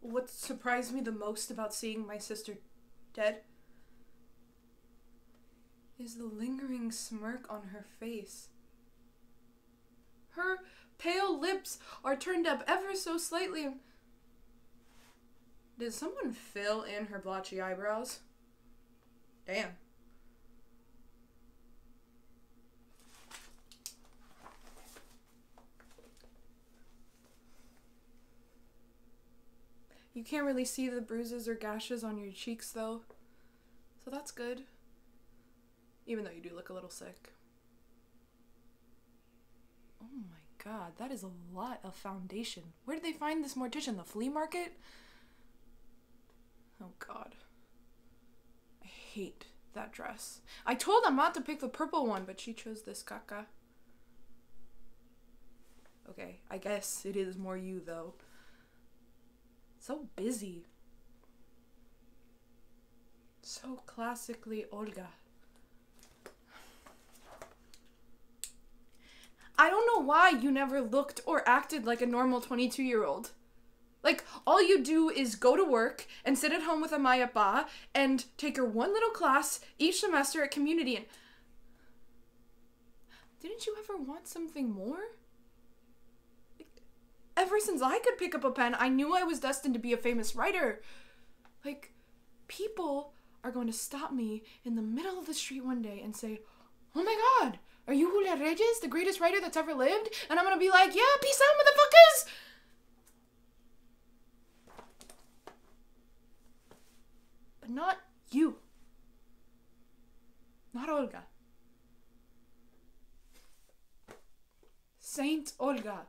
what surprised me the most about seeing my sister dead is the lingering smirk on her face. Her pale lips are turned up ever so slightly. Did someone fill in her blotchy eyebrows? Damn. You can't really see the bruises or gashes on your cheeks though. So that's good. Even though you do look a little sick. Oh my god, that is a lot of foundation. Where did they find this mortician? The flea market? Oh god. I hate that dress. I told them not to pick the purple one, but she chose this caca. Okay, I guess it is more you though. So busy. So classically Olga. I don't know why you never looked or acted like a normal 22 year old. Like, all you do is go to work and sit at home with Amá y Apá and take her one little class each semester at community and. Didn't you ever want something more? Ever since I could pick up a pen, I knew I was destined to be a famous writer. Like, people are going to stop me in the middle of the street one day and say, Oh my god, are you Julia Reyes, the greatest writer that's ever lived? And I'm gonna be like, Yeah, peace out, motherfuckers! But not you. Not Olga. Saint Olga.